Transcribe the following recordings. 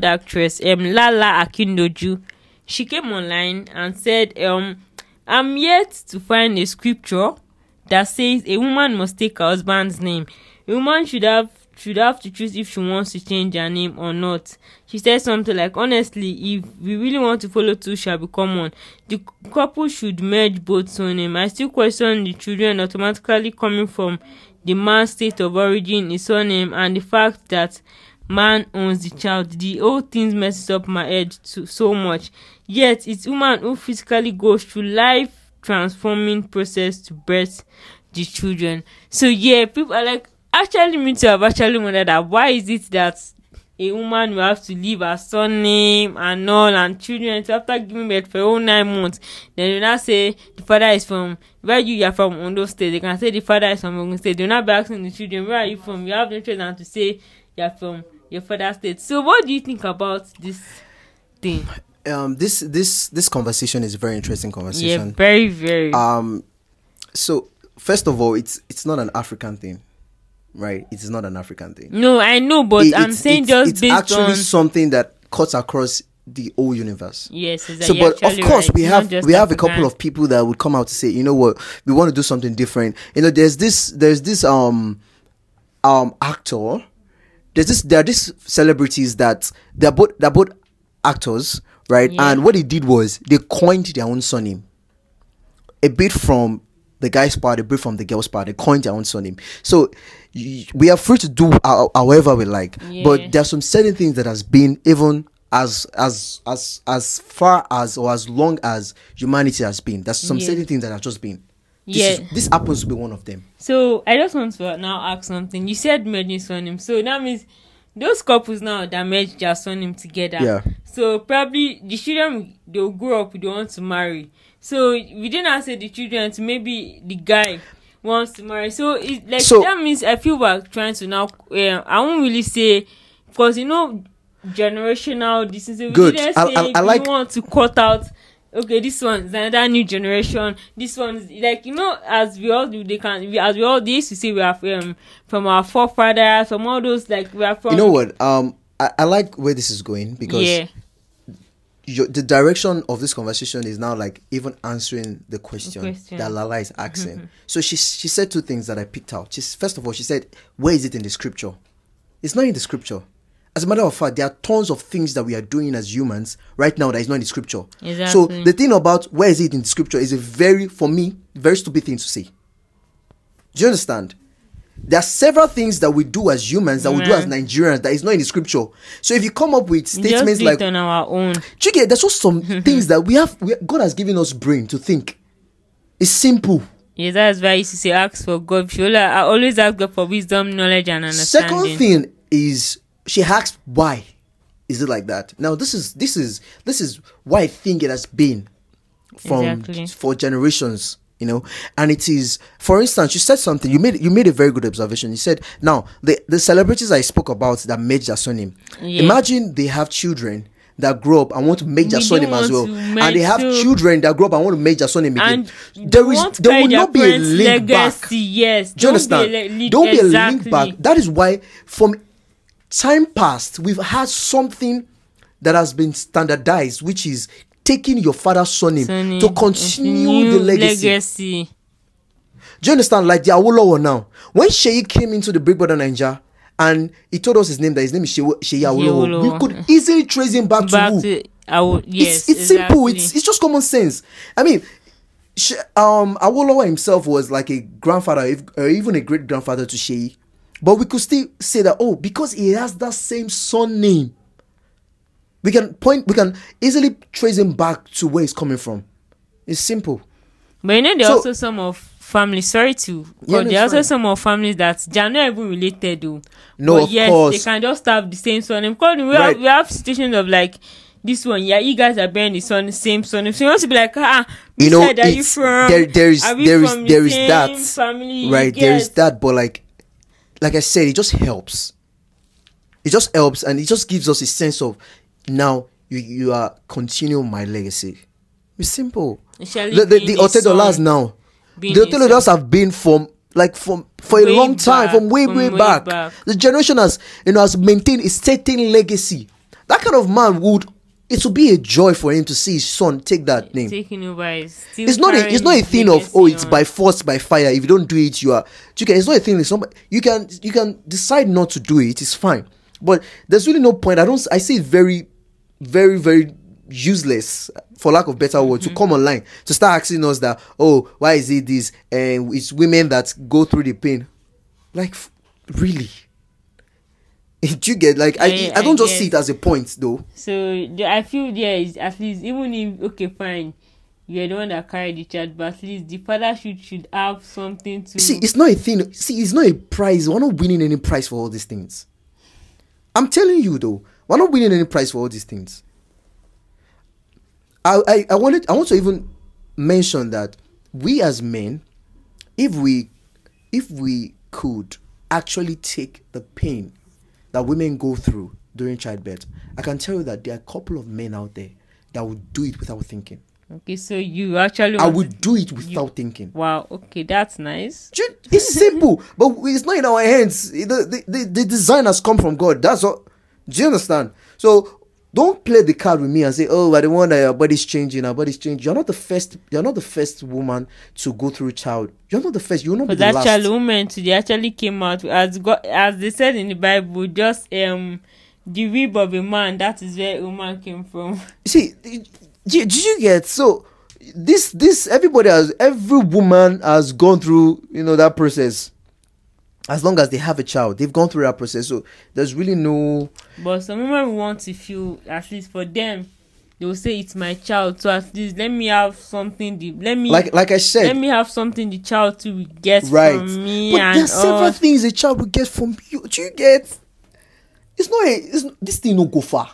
actress um, Lala Akindoju. She came online and said, um, I'm yet to find a scripture that says a woman must take her husband's name. A woman should have should have to choose if she wants to change her name or not. She said something like, honestly, if we really want to follow two shall become one, the couple should merge both surnames. I still question the children automatically coming from the man's state of origin, his surname, and the fact that man owns the child. The whole thing messes up my head too, so much. Yet it's woman who physically goes through life transforming process to birth the children. So yeah, people are like, actually me too have actually wondered that why is it that a woman will have to leave her surname and all and children so after giving birth for all nine months then they now say the father is from where you are from Ondo state they can say the father is from Ogun state they not be asking the children where are you from you have no choice than to say you are from your father state so what do you think about this thing um this this this conversation is a very interesting conversation yeah very very um so first of all it's it's not an african thing right? It is not an African thing. No, I know, but It- I'm it's- saying it's, just it's based actually on something that cuts across the whole universe. yes, exactly. So, but of course, right. we have we have a couple of people that would come out to say, you know what, we want to do something different. You know, there's this there's this um um actor, there's this there are these celebrities that they're both they're both actors, right? Yeah. And what they did was they coined their own surname, a bit from the guy's part, a bit from the girl's part. They coined their own surname, so we are free to do how- however we like. Yeah. But there are some certain things that has been even as as as as far as or as long as humanity has been. There's some Yeah. certain things that have just been. This, Yeah. is, this happens to be one of them. So I just want to now ask something. You said merging surname, so that means those couples now that merge their surname together. Yeah. So probably the children they'll grow up, they want to marry. So we didn't say the children to maybe the guy wants to marry. So it like So- that means I feel we're trying to now. Uh, I won't really say because you know generational this Good. I- I- I like- want to cut out okay this one is another new generation this one's like you know as we all do they can we, as we all they used to say we are from from our forefathers from all those like we are from You know what? Um, I, I like where this is going because yeah your, the direction of this conversation is now like even answering the question, question. that Lala is asking. so she she said two things that I picked out. She's first of all she said, "Where is it in the scripture?" It's not in the scripture. As a matter of fact, there are tons of things that we are doing as humans right now that is not in the scripture. So the thing about where is it in the scripture is a very, for me, very stupid thing to say. Do you understand? There are several things that we do as humans that we do as Nigerians that is not in the scripture. So if you come up with statements like on our own Chike, there's just some things that we have. We, God has given us brain to think. It's simple. yeah that's why i used to say ask for god i always ask god for wisdom knowledge and understanding Second thing is she asked why is it like that. Now this is this is this is why I think it has been from Exactly. for generations. You know, and it is. For instance, you said something. You made you made a very good observation. You said now the the celebrities I spoke about that made their surname. Yeah. Imagine they have children that grow up and want to make their We surname as well, and they have too. children that grow up and want to make their surname again. and there won't there will not be a link back. yes Do you Don't understand? be le- Don't be a link back. That is why, from time past, we've had something that has been standardized, which is taking your father's surname, Surname, to continue the legacy. legacy. Do you understand? Like the Awolowo now. When Sheyi came into the Big Brother Naija and he told us his name, that his name is Sheyi Awolowo, we could easily trace him back, back to who. to our yes it's it's simple. It's it's just common sense. I mean, Sh- um, Awolowo himself was like a grandfather, if, or even a great grandfather to Sheyi, but we could still say that oh, because he has that same surname, we can point, we can easily trace him back to where he's coming from. It's simple. But you know, there are So- also some of families. Sorry to, Yeah, but no, there are also fine. some of families that they are not even related. Though. No, but of yes, course. they can just have the same surname. Because we Right. have we have situations of like this one. Yeah, you guys are bearing the son, same surname. So you want to be like, ah, You know, are you from? there- there is- there is- the there is that, family. right there is that but like like i said it just helps. It just helps and it just gives us a sense of now you you are continuing my legacy. It's simple. The the, the otedolas now. The a otedolas have been from like from for a Way long time back, from way from way, way back. back. the generation has you know has maintained a certain legacy. That kind of man would it will be a joy for him to see his son take that name. taking over is It's not a it's not a thing of oh it's on. by force by fire. If you don't do it, you are you can it's not a thing. It's not, you can you can decide not to do it. It's fine, but there's really no point. I don't. I see it very, very very useless for lack of better word Mm-hmm. to come online to start asking us that oh why is it this and it's women that go through the pain like really do you get like I, Yeah, I don't I just see it as a point though. So the, I feel there is at least even if okay fine, you're the one that carried the child, but at least the father should should have something to. see it's not a thing. See it's not a prize. We're not winning any prize for all these things. I'm telling you though we're not winning any prize for all these things. I i, I wanted i want to even mention that we as men if we if we could actually take the pain that women go through during childbirth i can tell you that there are a couple of men out there that would do it without thinking okay, so you actually. i would do it without thinking Wow. Okay, that's nice. It's simple, but it's not in our hands. The, the, the, the design has come from God. That's all. Do you understand? So don't play the card with me and say, "Oh, I the one that your body's changing, our body's changing." You're not the first. You're not the first woman to go through child. You're not the first. You will not Because the last. women today actually came out as God, as they said in the Bible, just um the rib of a man. That is where a woman came from. See, did you get so? This this everybody has every woman has gone through you know that process. As long as they have a child, they've gone through that process. So there's really no But some women want to feel at least for them, they will say it's my child. So at least let me have something. The, let me like like I said. let me have something the child to will get right from me but and there are several all. things a child will get from you do you get it's not a it's, this thing no go far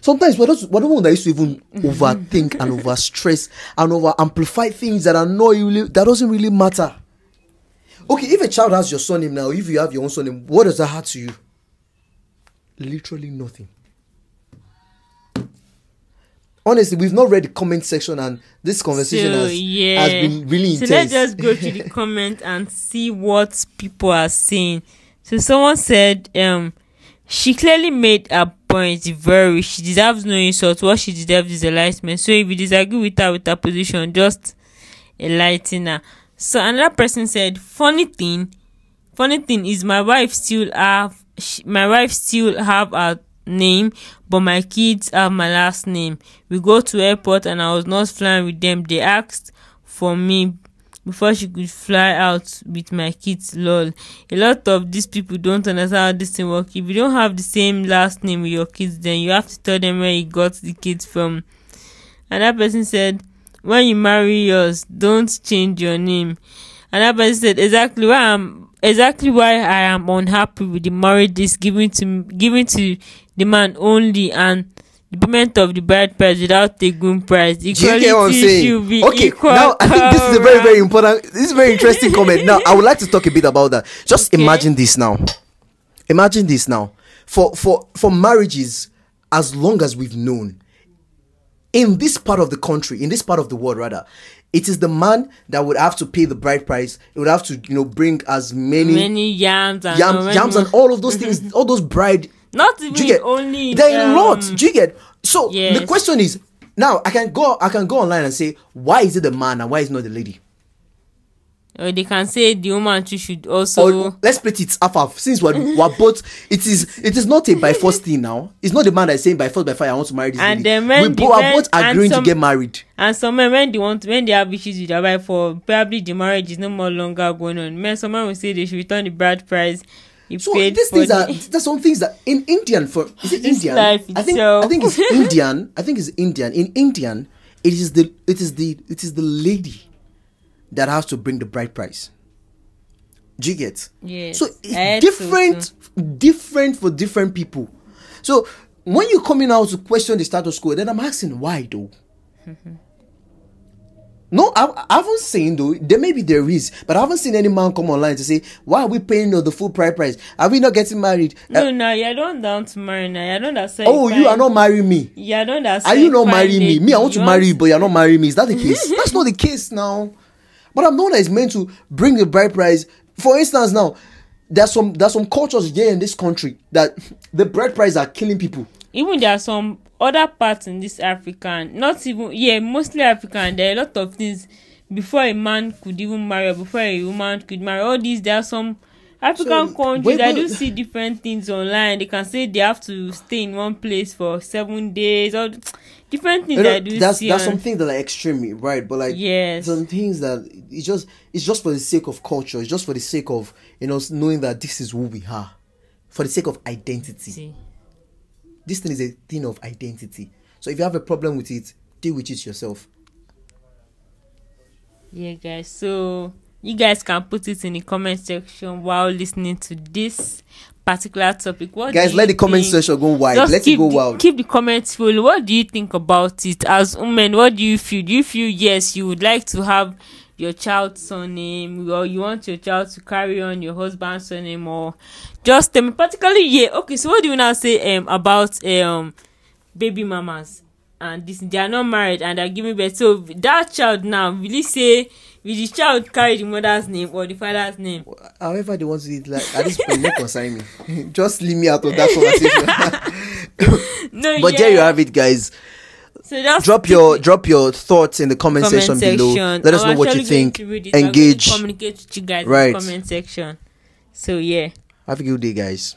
sometimes we're just we're the one that used to even overthink and overstress and over amplify things that are not really that doesn't really matter okay if a child has your surname now if you have your own surname what does that add to you literally nothing honestly we've not read the comment section and this conversation so, has, yeah. has been really so intense let's just go to the comment and see what people are saying. So someone said, um, she clearly made a point very she deserves no insult. What she deserves is enlightenment. So if you disagree with her with her position, just enlighten her. So another person said, funny thing, funny thing is my wife still have my wife still have a name but my kids have my last name. We go to airport and i was not flying with them. They asked for me before she could fly out with my kids lol. A lot of these people don't understand how this thing work. If you don't have the same last name with your kids then you have to tell them where you got the kids from. Another person said when you marry us, don't change your name another person said exactly why i'm exactly why i am unhappy with the marriage is given to given to the man only and the payment of the bride price without the groom price Do you get what I'm equality saying? Okay, equal now I think this is a very, very important, this is very interesting comment. Now, I would like to talk a bit about that. Just Okay. imagine this now. Imagine this now. For for for marriages, as long as we've known, in this part of the country, in this part of the world, rather, it is the man that would have to pay the bride price. It would have to, you know, bring as many, many yams and yams, many- yams and all of those things, all those bride. Not even you only there are um, lots do you get? So the question is now i can go i can go online and say why is it the man and why is it not the lady or they can say the woman too should also or let's split it half half. Since we're, we're both it is it is not a by force thing now. It's not the man that is saying by force by fire i want to marry this And lady. then when we the bo- are men- both and agreeing some- to get married. And some men, when they want, when they have issues with their wife, for probably the marriage is no more longer going on. Men, some men will say they should return the bride price. So these things the, are there's some things that in indian for is it indian? life i think itself. i think it's indian. I think it's indian. In indian it is the it is the it is the lady that has to bring the bride price. Do you get? Yes, so it's different different for different people. So when you're coming out to question the status quo then i'm asking why though? No I, I haven't seen though. There maybe there is but i haven't seen any man come online to say why are we paying the full price price? Are we not getting married? Uh, no, no, you don't down to marry now. You're not that. oh you are not marrying me. You're not that. are you not marrying me? me i want to marry you but you're not marrying me. Is that the case? That's not the case now but i'm the one that is meant to bring the bride price. For instance now there's some there's some cultures here in this country that the bride price are killing people. Even there are some other parts in this african not even yeah mostly african. There are a lot of things before a man could even marry or before a woman could marry. All these there are some african So, countries wait, i do see different things online they can say they have to stay in one place for seven days or different things You know, i do that's see that's on- some things that are extreme, right? But like Yes. some things that it's just it's just for the sake of culture. It's just for the sake of you know knowing that this is who we are, for the sake of identity. See. This thing is a thing of identity. So if you have a problem with it, deal with it yourself. yeah guys so you guys can put it in the comment section while listening to this particular topic what Guys, let the comment think? section go wild. Just Let it go the, wild. keep the comments full what do you think about it as women what do you feel do you feel yes you would like to have your child's surname or you want your child to carry on your husband's surname or just um, particularly yeah okay so what do you now say um about um baby mamas and this they are not married and they are giving birth so that child now you say will the child carry the mother's name or the father's name However, they want to do it like at this point, no concern me. just leave me out of that conversation. no but yeah. there you have it, guys. so drop your it- drop your thoughts in the comment, comment section, below. Let us I'm know what you think. to read. I'm going to Engage. communicate with you guys Right. in the comment section. So yeah. Have a good day, guys.